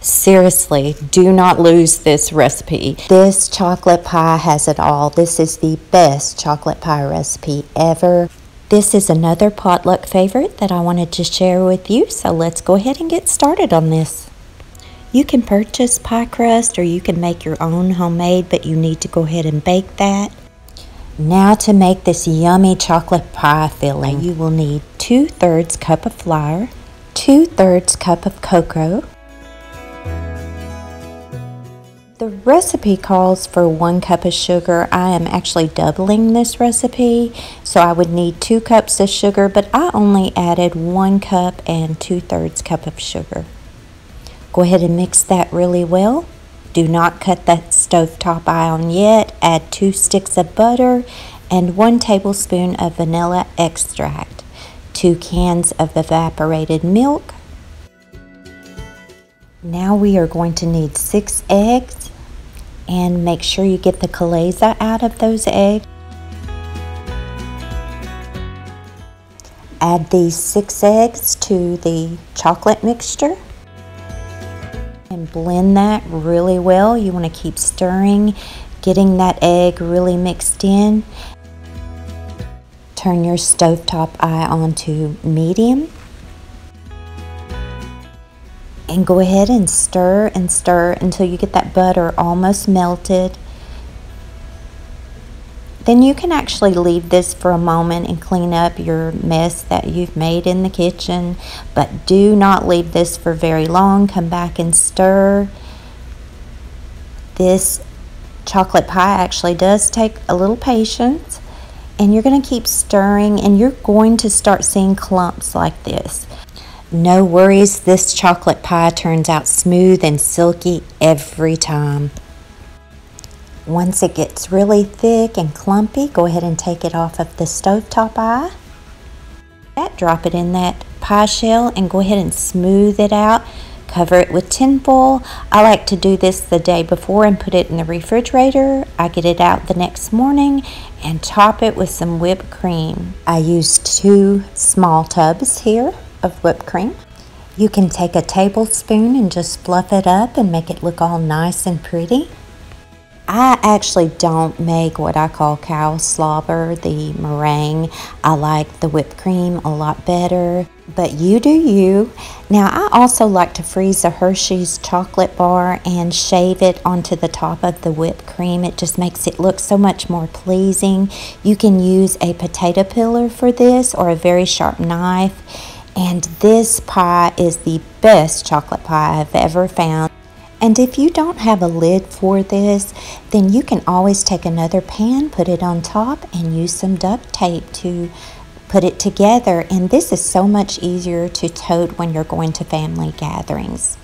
Seriously, do not lose this recipe. This chocolate pie has it all. This is the best chocolate pie recipe ever. This is another potluck favorite that I wanted to share with you, so let's go ahead and get started on this. You can purchase pie crust or you can make your own homemade, but you need to go ahead and bake that. Now to make this yummy chocolate pie filling, you will need 2 thirds cup of flour, 2 thirds cup of cocoa, the recipe calls for one cup of sugar. I am actually doubling this recipe, so I would need two cups of sugar, but I only added one cup and two thirds cup of sugar. Go ahead and mix that really well. Do not cut that stovetop iron yet. Add two sticks of butter and one tablespoon of vanilla extract, two cans of evaporated milk, now we are going to need six eggs and make sure you get the chalaza out of those eggs. Add these six eggs to the chocolate mixture and blend that really well. You want to keep stirring, getting that egg really mixed in. Turn your stovetop eye on to medium and go ahead and stir and stir until you get that butter almost melted. Then you can actually leave this for a moment and clean up your mess that you've made in the kitchen. But do not leave this for very long. Come back and stir. This chocolate pie actually does take a little patience. And you're going to keep stirring and you're going to start seeing clumps like this. No worries, this chocolate pie turns out smooth and silky every time. Once it gets really thick and clumpy, go ahead and take it off of the stovetop eye. That, Drop it in that pie shell and go ahead and smooth it out. Cover it with tin foil. I like to do this the day before and put it in the refrigerator. I get it out the next morning and top it with some whipped cream. I used two small tubs here of whipped cream. You can take a tablespoon and just fluff it up and make it look all nice and pretty. I actually don't make what I call cow slobber, the meringue. I like the whipped cream a lot better, but you do you. Now, I also like to freeze a Hershey's chocolate bar and shave it onto the top of the whipped cream. It just makes it look so much more pleasing. You can use a potato peeler for this or a very sharp knife and this pie is the best chocolate pie I've ever found. And if you don't have a lid for this, then you can always take another pan, put it on top, and use some duct tape to put it together. And this is so much easier to tote when you're going to family gatherings.